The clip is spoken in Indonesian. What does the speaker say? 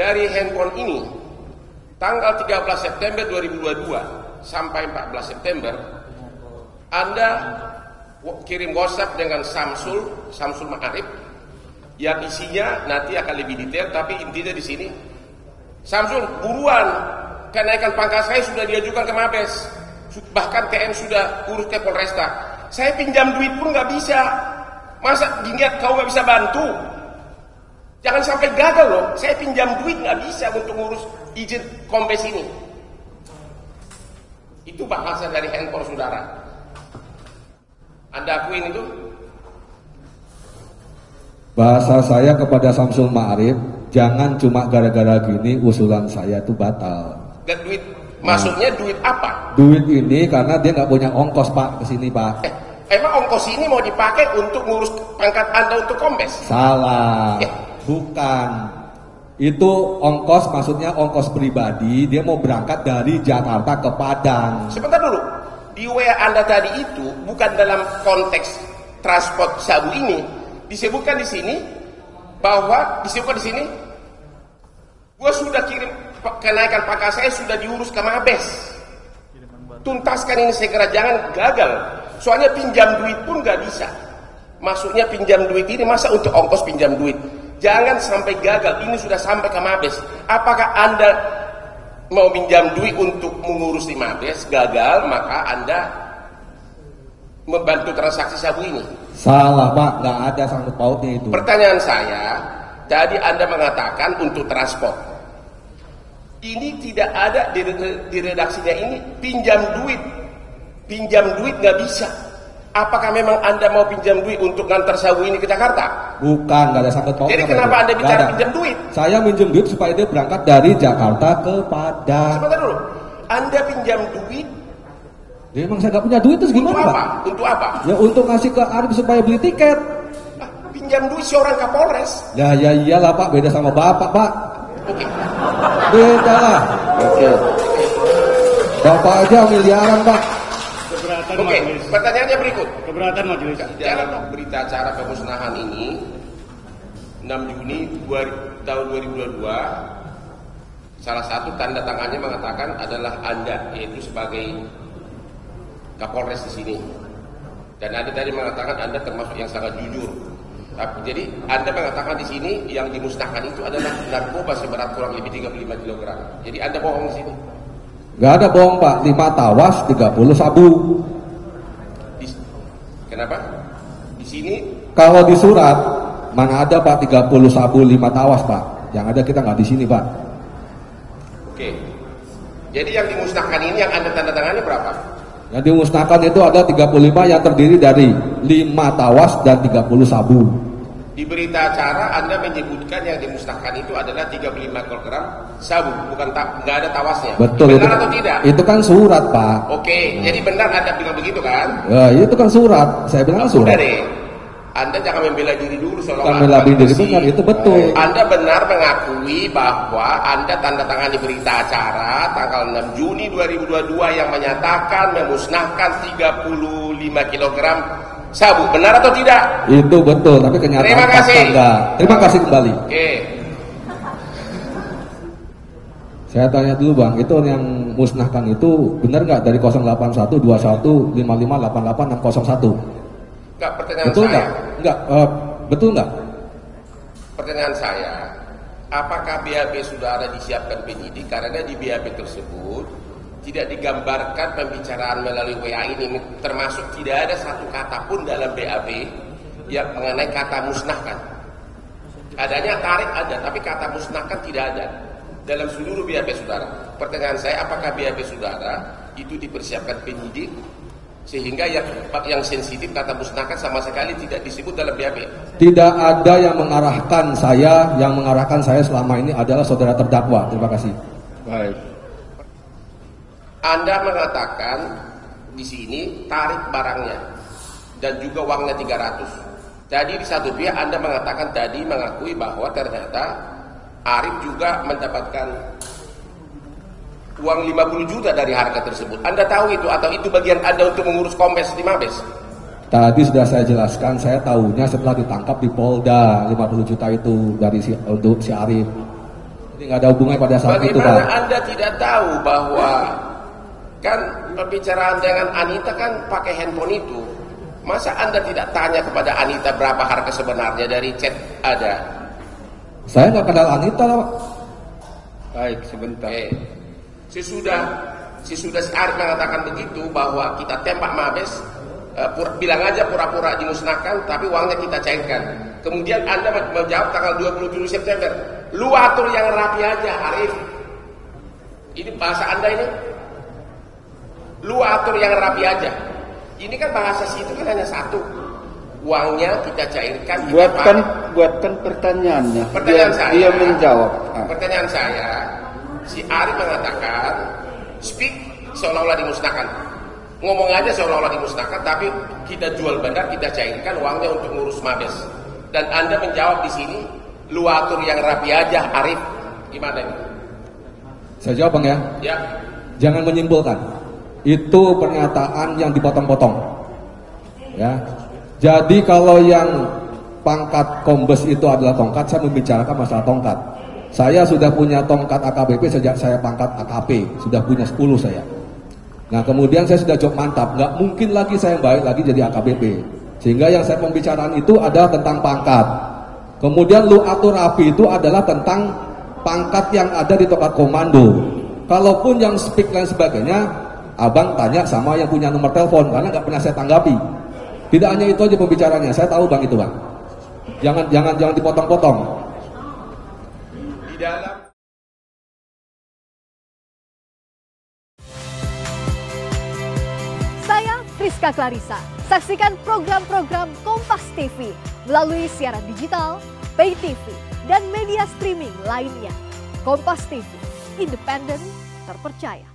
Dari handphone ini, tanggal 13 September 2022 sampai 14 September, Anda kirim WhatsApp dengan Samsul, Samsul Ma'arif, yang isinya nanti akan lebih detail, tapi intinya di sini, Samsul buruan, kenaikan pangkat saya sudah diajukan ke Mabes, bahkan TM sudah urus ke Polresta. Saya pinjam duit pun nggak bisa, masa dingin kau nggak bisa bantu? Jangan sampai gagal loh. Saya pinjam duit nggak bisa untuk ngurus izin kombes ini. Itu bahasa dari handphone saudara. Anda akuin itu? Bahasa saya kepada Samsul Ma'arif, jangan cuma gara-gara gini usulan saya itu batal. Gak duit, maksudnya duit apa? Duit ini karena dia nggak punya ongkos pak ke sini pak. Eh, emang ongkos ini mau dipakai untuk ngurus pangkat Anda untuk kombes? Salah. Eh. Bukan. Itu ongkos maksudnya ongkos pribadi, dia mau berangkat dari Jakarta ke Padang. Sebentar dulu. Di WA Anda tadi itu bukan dalam konteks transport sabu ini. Disebutkan di sini bahwa disebutkan di sini gua sudah kirim kenaikan pangkat saya sudah diurus ke Mabes. Tuntaskan ini segera jangan gagal. Soalnya pinjam duit pun nggak bisa. Maksudnya pinjam duit ini masa untuk ongkos pinjam duit. Jangan sampai gagal. Ini sudah sampai ke Mabes. Apakah Anda mau pinjam duit untuk mengurus di Mabes gagal, maka Anda membantu transaksi sabu ini. Salah pak, nggak ada sangkut pautnya itu. Pertanyaan saya, tadi Anda mengatakan untuk transport. Ini tidak ada di, di redaksinya ini pinjam duit. Pinjam duit nggak bisa. Apakah memang Anda mau pinjam duit untuk ngantar sabu ini ke Jakarta? Bukan, nggak ada sangkut pautnya. Jadi kenapa itu. Anda bicara pinjam duit? Saya minjem duit supaya dia berangkat dari Jakarta ke Padang. Sebentar dulu. Anda pinjam duit Dia emang saya nggak punya duit terus untuk gimana apa? pak? Untuk apa? Ya untuk ngasih ke Arif supaya beli tiket. Ah, pinjam duit seorang Kapolres. Ya ya iyalah pak, beda sama bapak pak. Oke. Beda lah. Oke. Bapak aja miliaran pak. Keberatan Oke, majelis. pertanyaannya berikut. Keberatan majelis. Dalam berita acara pemusnahan ini 6 Juni 2000 tahun 2022 salah satu tanda tangannya mengatakan adalah Anda yaitu sebagai Kapolres di sini. Dan Anda tadi mengatakan Anda termasuk yang sangat jujur. Tapi, jadi Anda mengatakan di sini yang dimusnahkan itu adalah narkoba seberat kurang lebih 35 kg. Jadi Anda bohong di sini. Gak ada bohong pak, 5 tawas, 30 sabu. Di- kenapa? Di sini Kalau di surat, mana ada pak 30 sabu 5 tawas pak. Yang ada kita nggak di sini pak. Oke. Jadi yang dimusnahkan ini yang Anda tanda tangani berapa? Yang dimusnahkan itu ada 35 yang terdiri dari 5 tawas dan 30 sabu. Di berita acara Anda menyebutkan yang dimusnahkan itu adalah 35 kg sabu, bukan ta- nggak ada tawasnya. Betul benar itu. atau tidak? Itu kan surat pak. Oke, jadi benar Anda bilang begitu kan? Ya, itu kan surat. Saya bilang surat. deh. Anda jangan membela diri dulu soal membela diri, benar, itu betul. Anda benar mengakui bahwa Anda tanda tangan di berita acara tanggal 6 Juni 2022 yang menyatakan memusnahkan 35 kg sabu. Benar atau tidak? Itu betul, tapi kenyataan Terima kasih. enggak. Terima kasih kembali. Oke. Saya tanya dulu bang, itu yang musnahkan itu benar nggak dari 081 21 55 88 601? Enggak, pertanyaan Betul saya. nggak? Nggak, eh, betul nggak? Pertanyaan saya, apakah BAP sudah ada disiapkan penyidik? Karena di BAP tersebut tidak digambarkan pembicaraan melalui WA ini, termasuk tidak ada satu kata pun dalam BAP yang mengenai kata musnahkan. Adanya tarik ada, tapi kata musnahkan tidak ada dalam seluruh BAP saudara. Pertanyaan saya, apakah BAP saudara itu dipersiapkan penyidik sehingga yang yang sensitif kata musnahkan sama sekali tidak disebut dalam BAP? Tidak ada yang mengarahkan saya, yang mengarahkan saya selama ini adalah saudara terdakwa. Terima kasih. Baik. Anda mengatakan di sini tarik barangnya dan juga uangnya 300. Tadi di satu pihak Anda mengatakan tadi mengakui bahwa ternyata Arif juga mendapatkan uang 50 juta dari harga tersebut. Anda tahu itu atau itu bagian Anda untuk mengurus kompes di Mabes? Tadi sudah saya jelaskan, saya tahunya setelah ditangkap di Polda 50 juta itu dari si, untuk si Arif. Ini nggak ada hubungannya pada saat itu Bagaimana Pak. Anda tidak tahu bahwa kan pembicaraan dengan Anita kan pakai handphone itu. Masa Anda tidak tanya kepada Anita berapa harga sebenarnya dari chat ada? Saya nggak kenal Anita Pak. Baik, sebentar. Eh, sesudah sesudah si Arif mengatakan begitu bahwa kita tembak Mabes, eh, pura- bilang aja pura-pura dimusnahkan, tapi uangnya kita cairkan. Kemudian Anda menjawab tanggal 27 September, lu atur yang rapi aja Arif. Ini bahasa Anda ini? Lu atur yang rapi aja. Ini kan bahasa situ kan hanya satu. Uangnya kita cairkan. kita Buatkan pakai. buatkan pertanyaannya. Pertanyaan dia, saya. dia menjawab. Ah. Pertanyaan saya, si Ari mengatakan speak seolah-olah dimusnahkan. Ngomong aja seolah-olah dimusnahkan, tapi kita jual benar, kita cairkan uangnya untuk ngurus mabes. Dan Anda menjawab di sini, lu atur yang rapi aja, Arif. Gimana ini? Saya jawab Bang ya. Ya, Jangan menyimpulkan. Itu pernyataan yang dipotong-potong. Ya. Jadi kalau yang pangkat kombes itu adalah tongkat, saya membicarakan masalah tongkat. Saya sudah punya tongkat AKBP sejak saya pangkat AKP, sudah punya 10 saya. Nah kemudian saya sudah job mantap, nggak mungkin lagi saya balik lagi jadi AKBP. Sehingga yang saya pembicaraan itu adalah tentang pangkat. Kemudian lu atur rapi itu adalah tentang pangkat yang ada di tongkat komando. Kalaupun yang speak dan sebagainya, abang tanya sama yang punya nomor telepon karena nggak pernah saya tanggapi. Tidak hanya itu aja pembicaranya, saya tahu bang itu bang. Jangan jangan jangan dipotong-potong. di dalam Saya Friska Clarissa. Saksikan program-program Kompas TV melalui siaran digital, pay TV, dan media streaming lainnya. Kompas TV, independen, terpercaya.